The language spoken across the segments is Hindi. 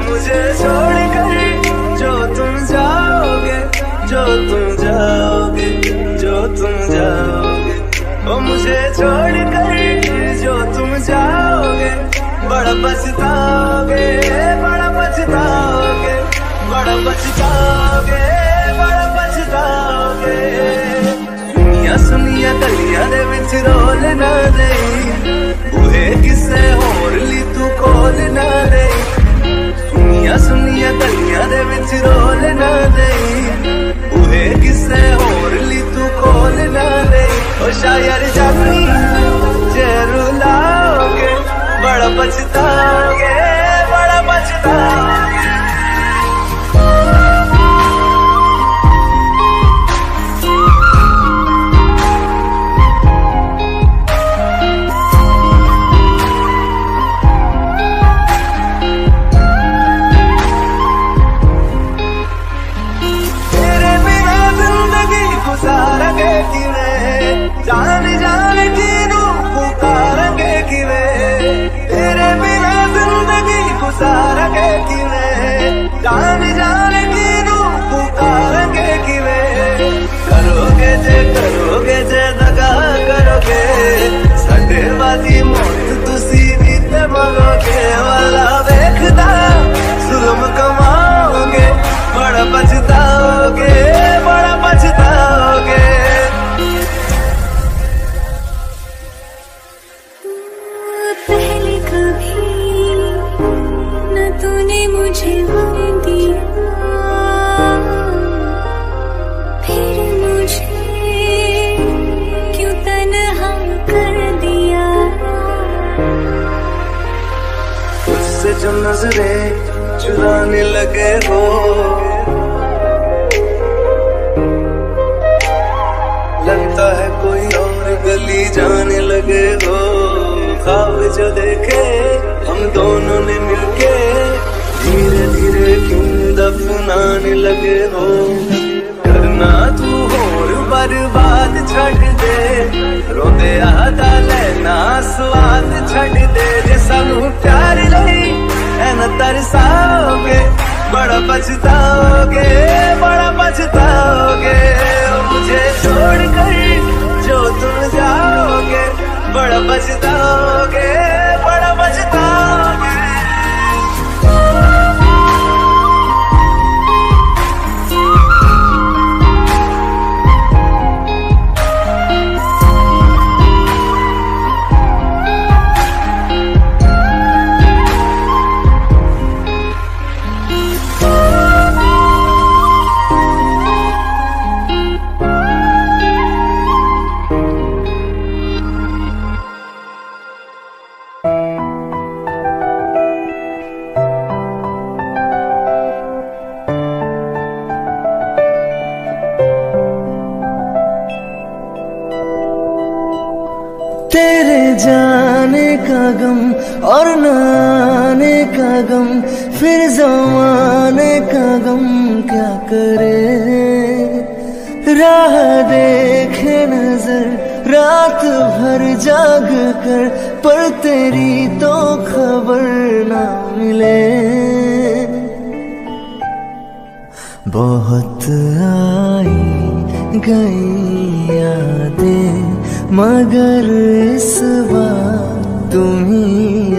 मुझे छोड़ कर जो तुम जाओगे, जो तुम जाओगे, जो तुम जाओगे। मुझे छोड़ जो तुम जाओगे, बड़ा पछताओगे बड़ा पछताओगे, बड़ा सुनिया सुनिया गलियाँ दे विच रोल ना दे बूहे किसे होर ली तू खोल ना दे सुनिया सुनिया गलियाँ दे विच रोल ना दे बूहे किसे होर ली तू खोल ना दे ओ शायर जानी जे रुलाओगे बड़ा पछताओगे देखे, हम दोनों ने मिलके धीरे धीरे क्यों दफनाने लगे हो? करना तू होर बर्बाद छड़ दे रोंदे आदा लेना, स्वाद छड़ दे। जे सानू प्यार लई एन तरसाओगे, बड़ा पछताओगे बड़ा पछताओगे।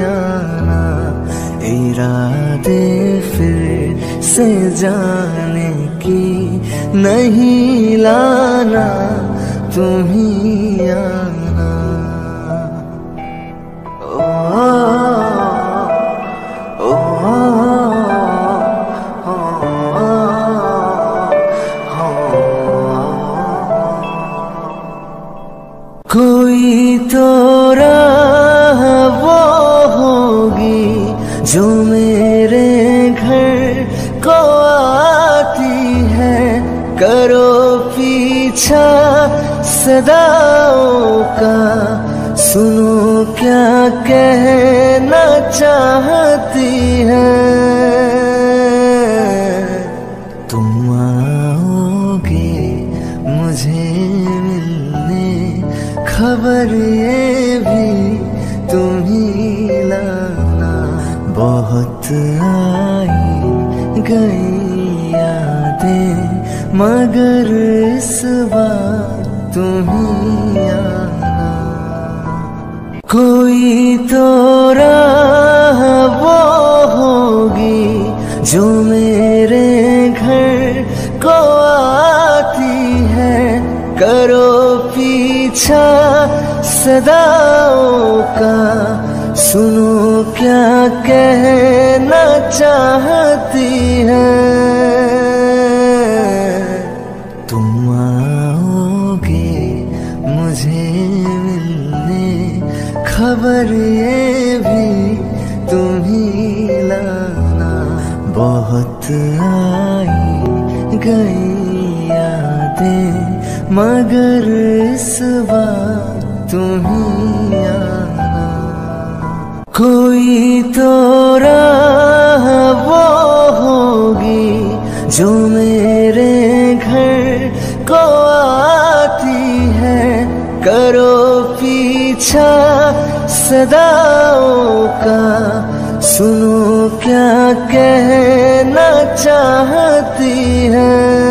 आना इरादे फिर से जाने की नहीं लाना तुम्हें आना जो मेरे घर को आती है, करो पीछा सदाओं का। सुनो क्या कहना चाहती है। तुम्ही कोई तो राह वो होगी जो मेरे घर को आती है। करो पीछा सदाओं का। सुनो क्या कहना चाहती है। खबर ये भी तुम ही लाना। बहुत आई गई यादें, मगर इस बार तुम ही आना। कोई तो राह वो होगी जो मेरे घर को आती है। करो पीछा सदाओं का सुनो क्या कहना चाहती है।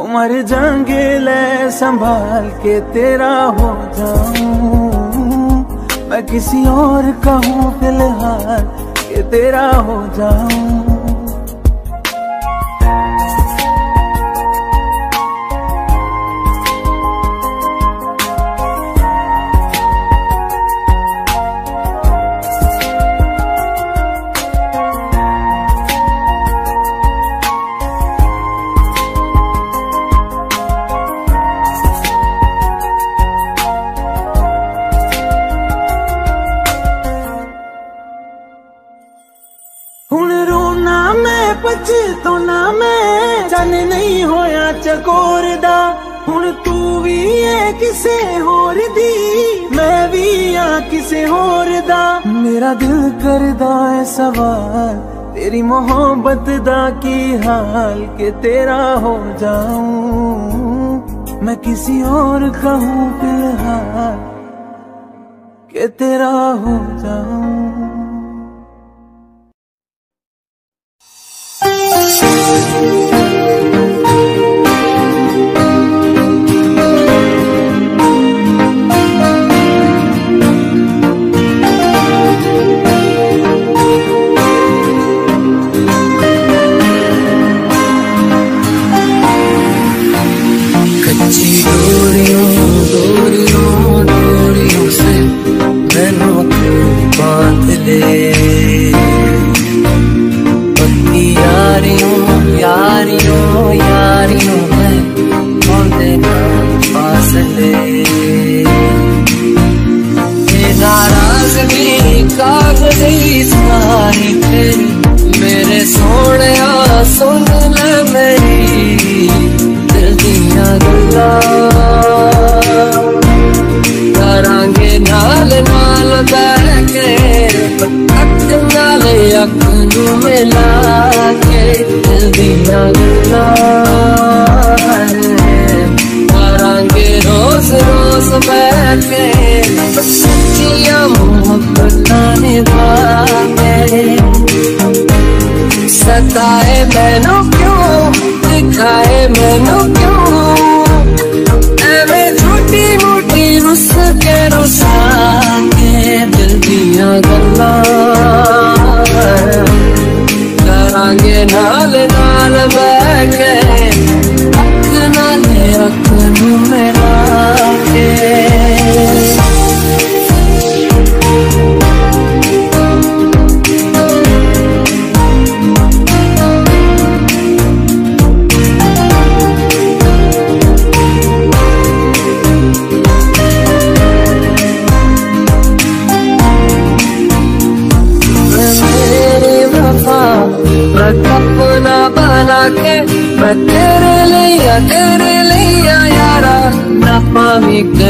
ओ मर जाएँगे ले संभाल के तेरा हो जाऊँ। मैं किसी और का हूँ फ़िलहाल, के तेरा हो जाऊँ। किसे होर दी? मैं भी आ किसे होर दा? मेरा दिल करदा है सवाल, तेरी मोहब्बत दा की हाल के तेरा हो जाऊँ। मैं किसी और कहूँ फ़िलहाल के तेरा हो जाऊँ।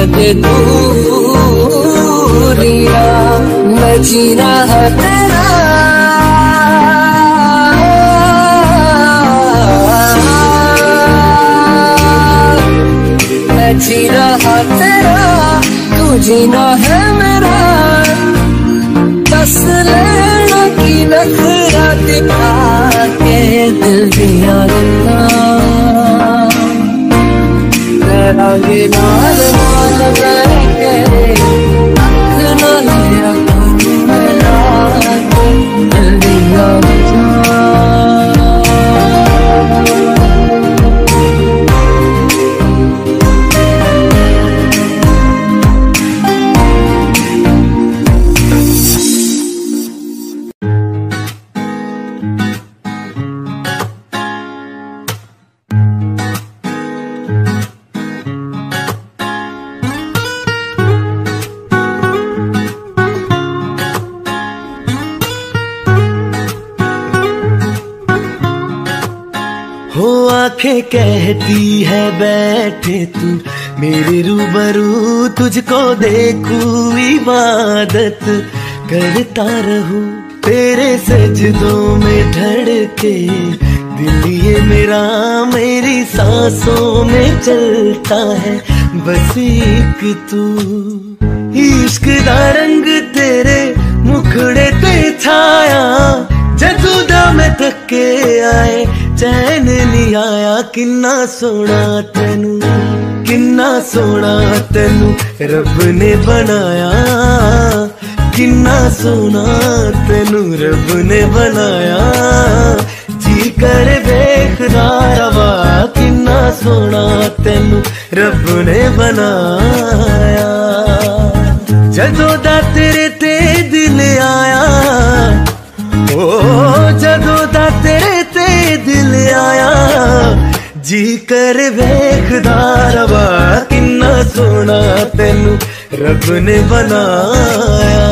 कदे दूरिया, मैं जीना है तेरा। मैं जीना है तेरा, तू जीना है मेरा। दस लेना की नखरा दिखा के दिल दिया गल्ला करांगे आँखें कहती है, बैठे तू। मेरे रूबरू तुझको देखूँ, इबादत करता रहूँ। तेरे सजदों में धड़के, दिल ये मेरा मेरी सांसों में चलता है। बस एक तू। इश्क दा रंग तेरे मुखड़े ते छाया, जदू दा मैं थके आए चैन नहीं आया किन्ना सोना तेनू, किन्ना सोना तेनू रब ने बनाया। किन्ना सोना तेनू रब ने बनाया। जी कर देखदा रवा, किन्ना सोना तेनू रब ने बनाया। जदों का तेरे ते दिल आया, ओ जदों का तेरे दिल आया, जी कर वेखदार रवा, किन्ना सोना तेन रब ने बनाया।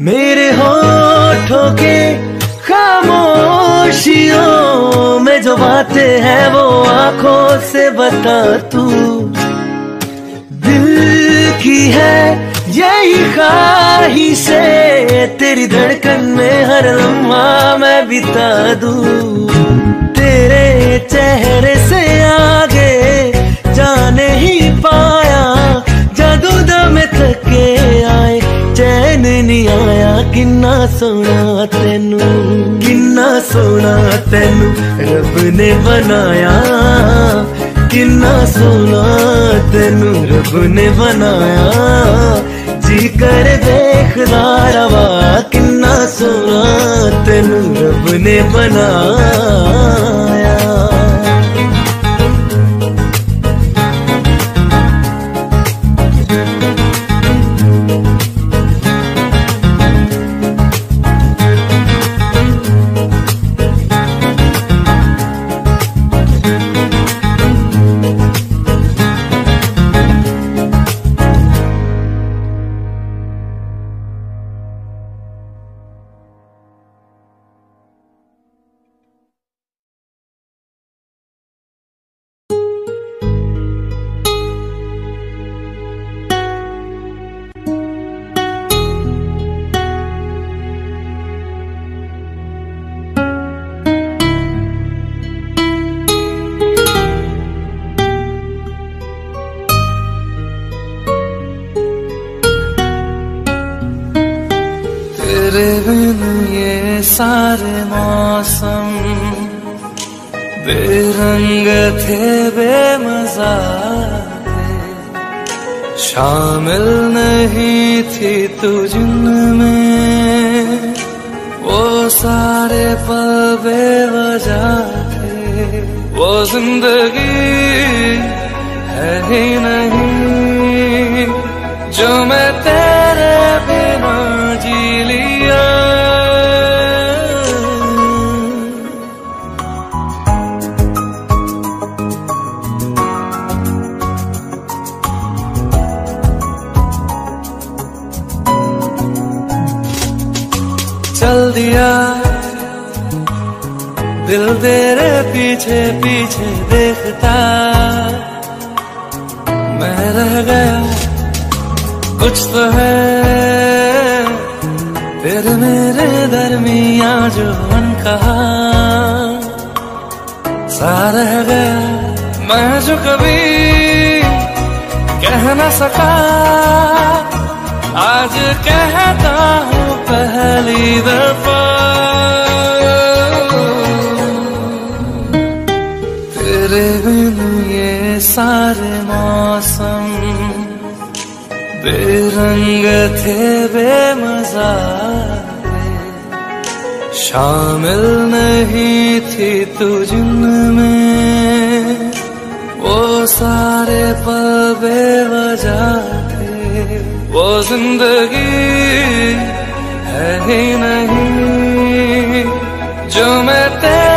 मेरे होठों के खामोशियों में जो बातें हैं वो आँखों से बता तू। की है, यही ख्वाहिश है तेरी धड़कन में हर लम्हा मैं बिता दूँ। तेरे चेहरे से आगे जाने ही पाया, जादू दम थके आए, चैन नहीं आया, किन्ना सोना तेनू। किन्ना सोना तेनू रब ने बनाया। किन्ना सोना तेनू रब ने बनाया। जी कर देखदा रवा किन्ना सोना तेनू रब ने बनाया। सारे मौसम, बेरंग थे बेमजा शामिल नहीं थी तू जिनमें, वो सारे पल बेवजह थे, वो ज़िंदगी है ही नहीं, जो मैं तेरे पीछे पीछे देखता। मैं रह गया, कुछ तो है। तेरे मेरे दरमिया जो मन कहा सा रह गया, मैं जो कभी कह न सका। आज कहता हूँ पहली दफ़ा। तेरे बिन ये सारे मौसम। बेरंग थे बेमजा शामिल नहीं थी तू जिनमें वो सारे पल बेवजह थे। वो ज़िंदगी है ही नहीं। जो मैं तेरे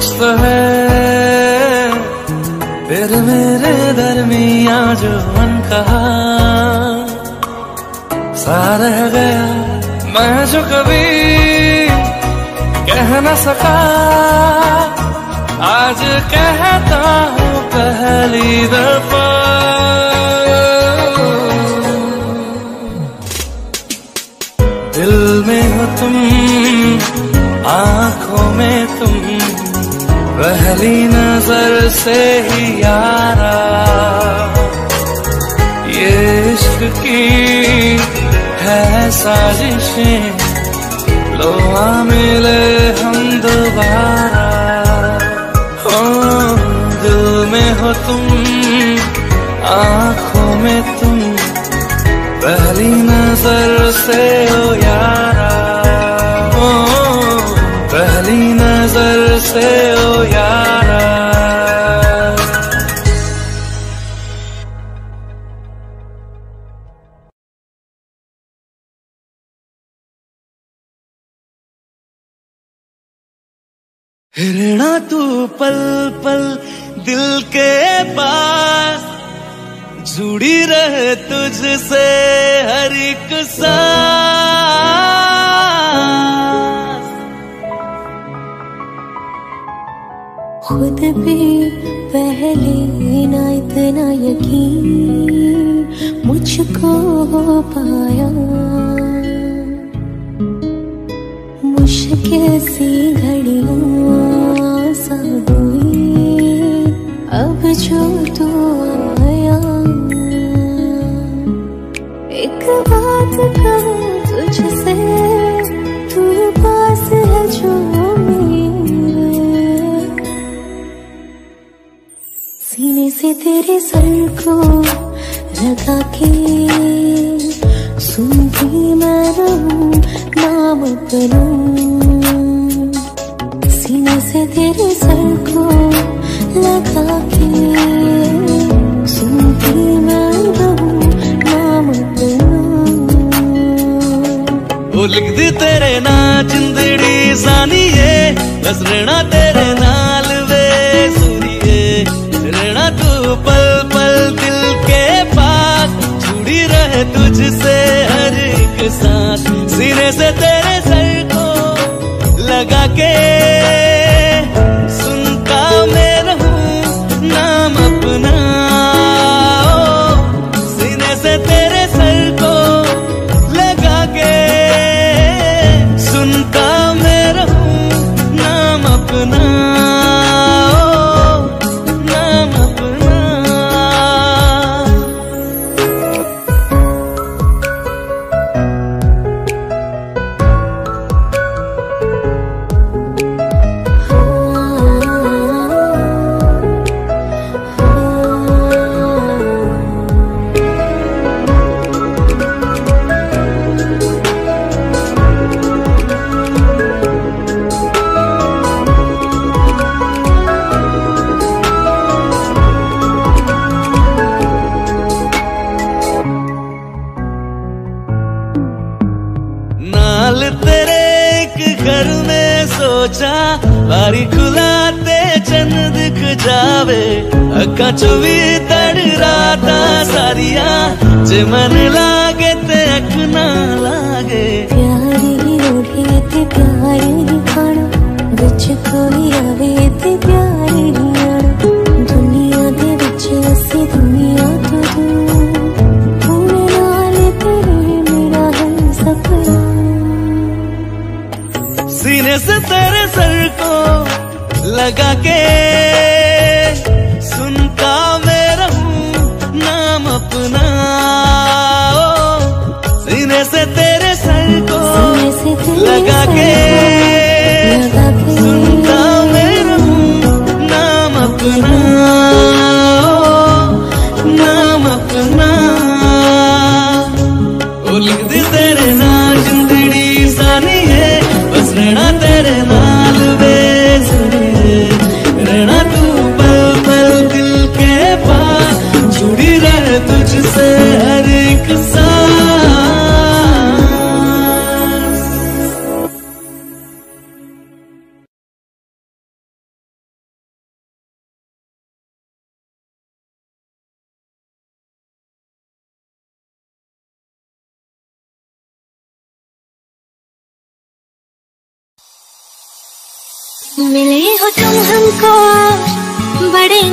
कुछ तो है तेरे मेरे दरमिया जो मन कहा सा गया मैं जो कभी कह न सका। आज कहता हूँ पहली दफ़ा पहली नज़र से ही यारा। ये इश्क की है साजिशें लो आ मिले हम दोबारा। हो, दिल में हो तुम, आँखों में तुम। पहली नज़र से हो यारा। ओ पहली नज़र से हो हिरणा तू पल पल दिल के पास जुड़ी रहे तुझसे हर एक सांस। खुद भी पहले ना इतना यकीन मुझको हो पाया। मुश्किल सी घड़ियाँ से तेरे सर को लगा के सुनती मैं रहूँ, नाम करूँ। सीने से तेरे सर को लगा के सुनती मैं रहूँ, नाम करूँ। लिख दी तेरे ना जिंदड़ी सानी है नज़र ना तेरे से तेरे सर को लगा के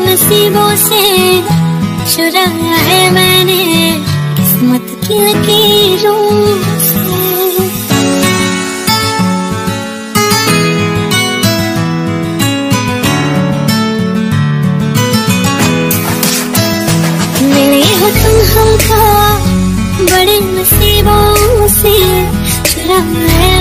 नसीबों से चुराया है मैंने, किस्मत की लकीरों से। मिले बड़े नसीबों से चुराया है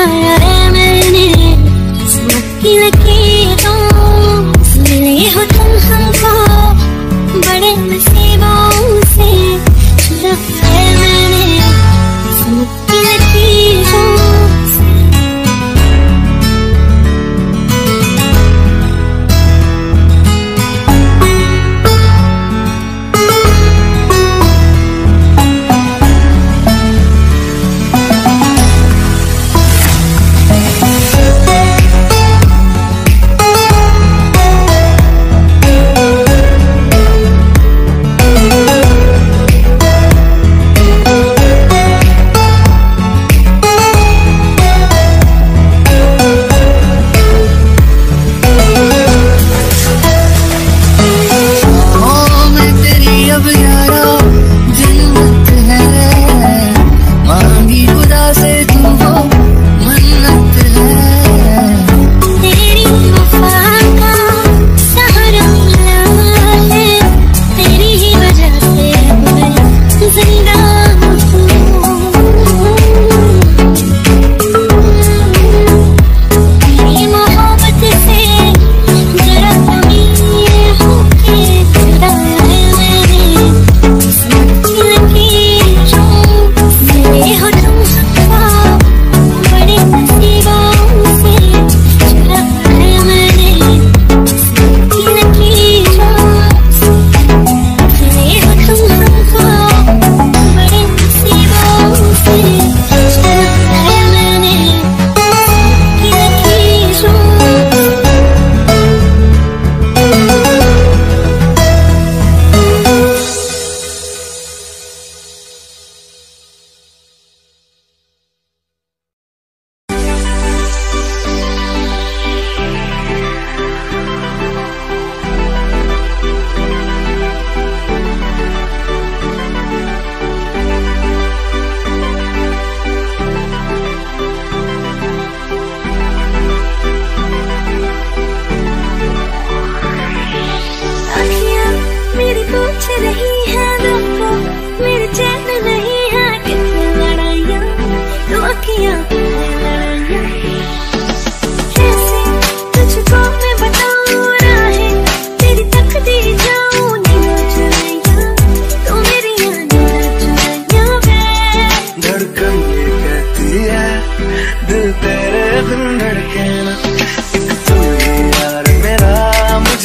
I'm not in it. Smoky, like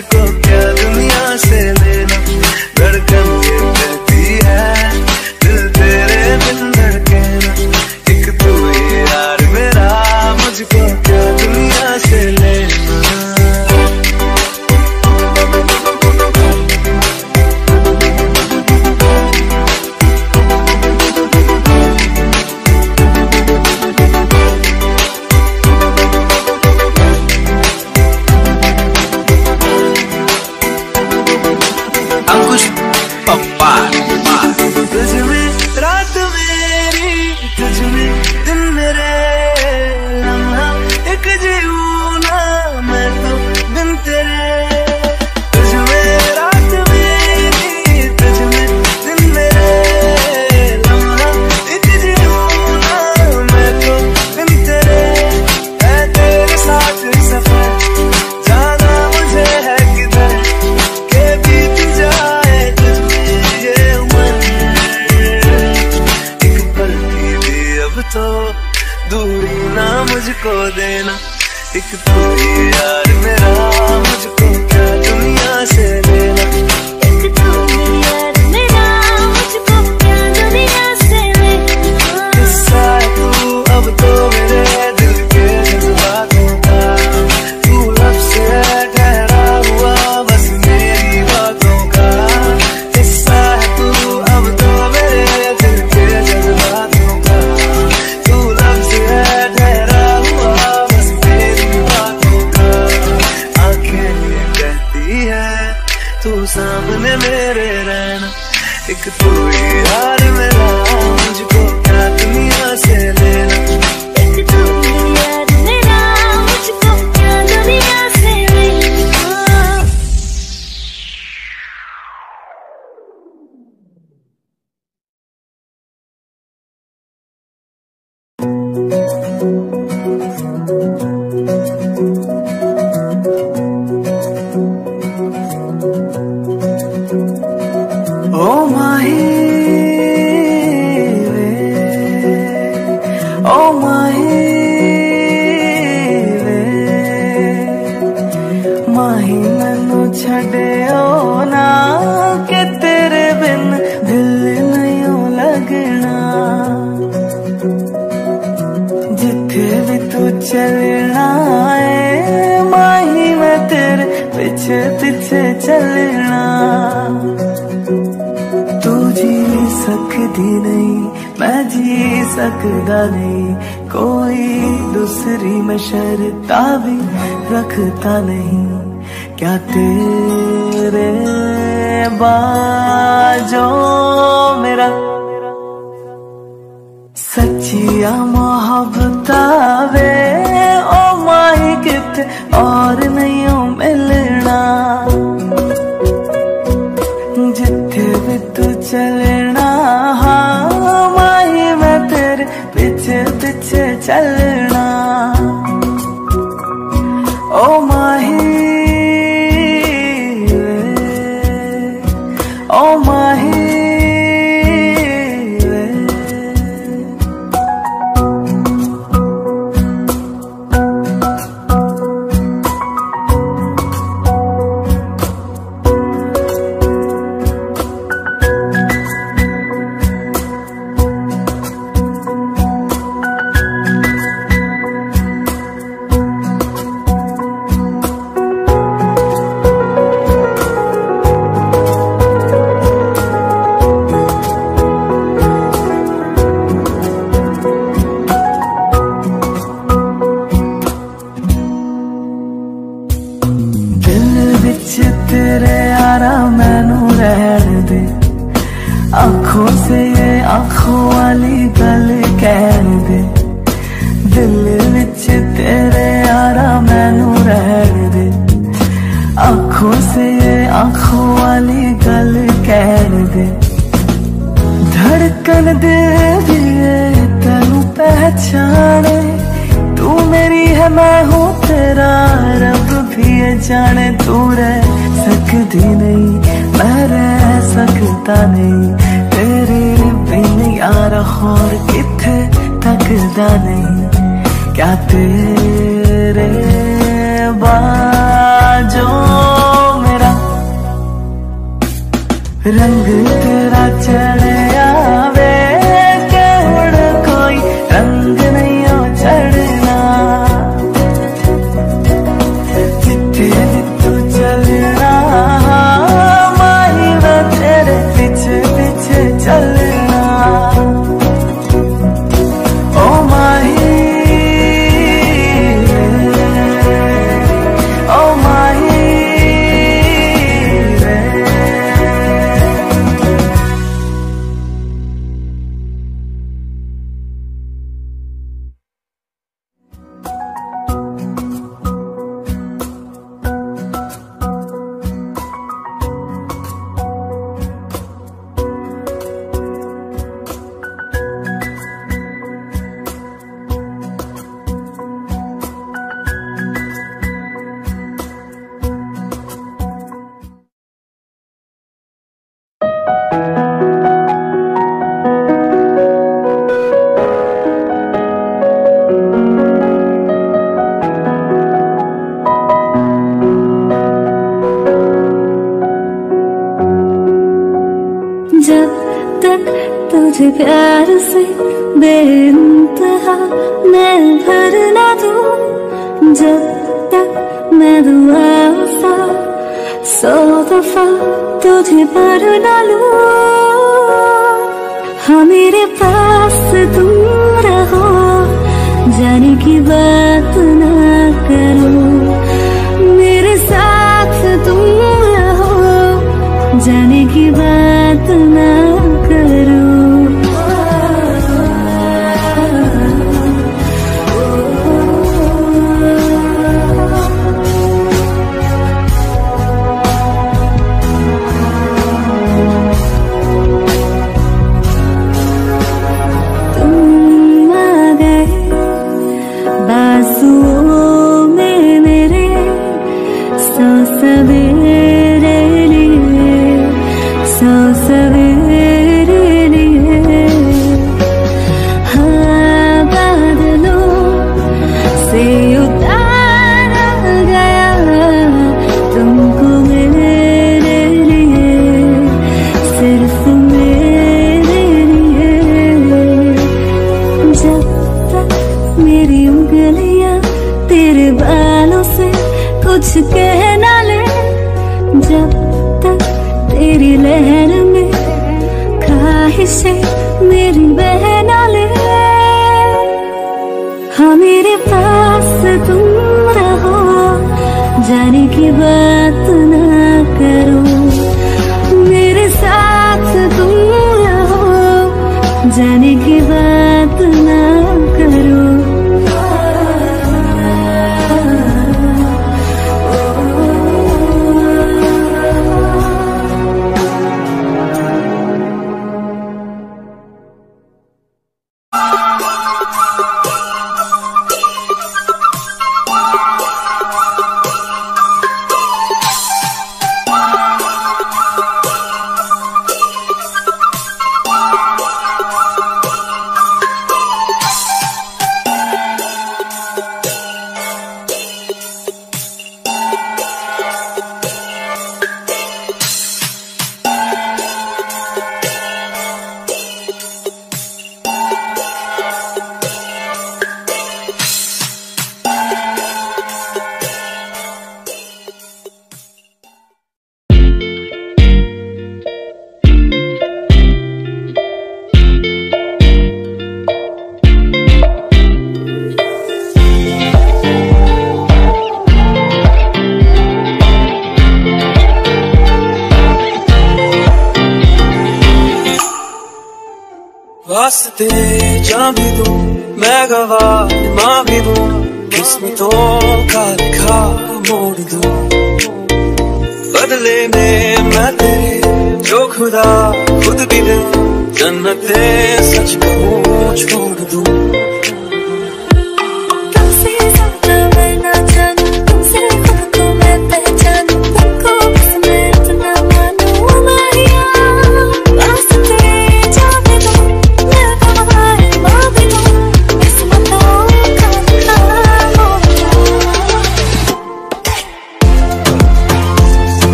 musical. चलना। तू जी सकती नहीं, मैं जी सकदा नहीं। कोई दूसरी मैं भी रखता नहीं। क्या तेरे बाजो मेरा सच्चिया मोहब्बत आवे? ओ माही कित और नहीं चलना। हाँ माही मैं तेरे पीछे पीछे चलना। आँखों से ये आँखों वाली गल कह दे। दिल विच तेरे यारा मैनू रह दे। आँखों से ये आँखों वाली गल कह दे। धड़कन दे दिए, तेनू पहचाने। तू मेरी है, मैं हूँ तेरा रब, भी जाने तू रह सकती नहीं। मैं रह सकता नहीं। तेरे बिन यार और किथे थकदा नहीं। क्या तेरे बाजो मेरा रंग तेरा चढ़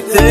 cuando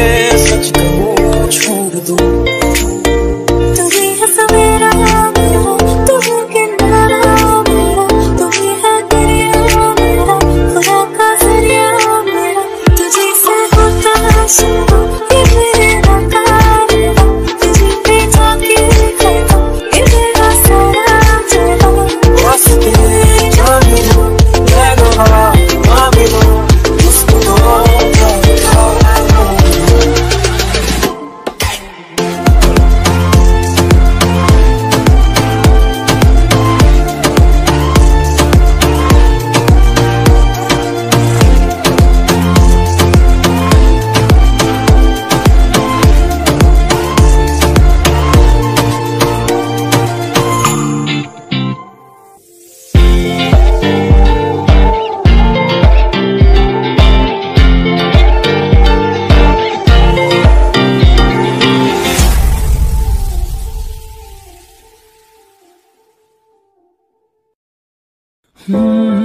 Hmm.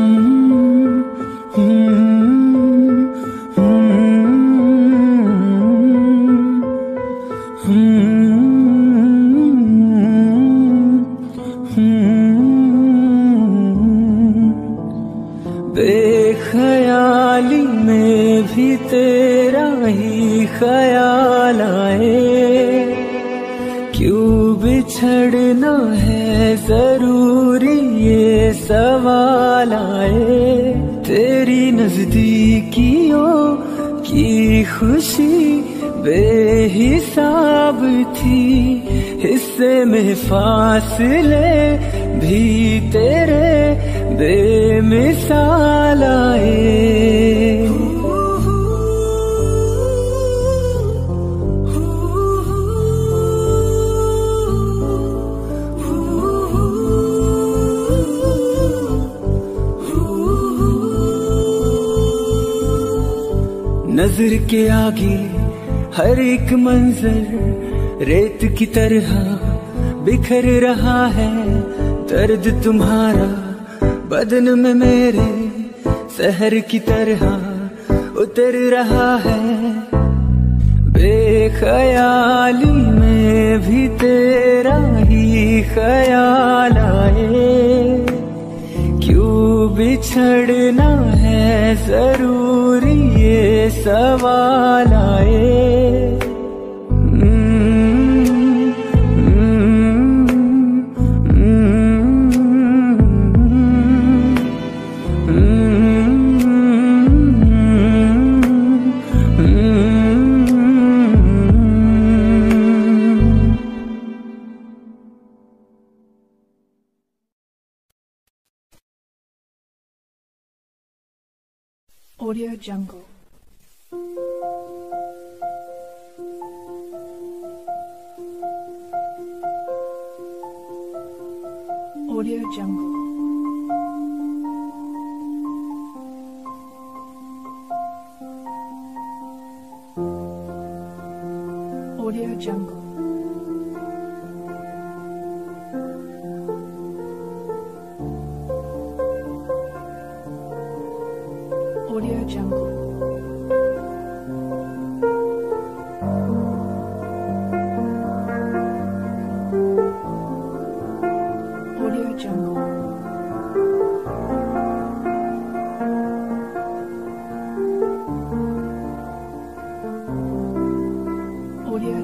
तरह बिखर रहा है दर्द तुम्हारा, बदन में मेरे शहर की तरह उतर रहा है। बेख्याली में भी तेरा ही ख्याल आए, क्यों बिछड़ना है ज़रूरी ये सवाल आए? jungle.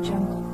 jungle.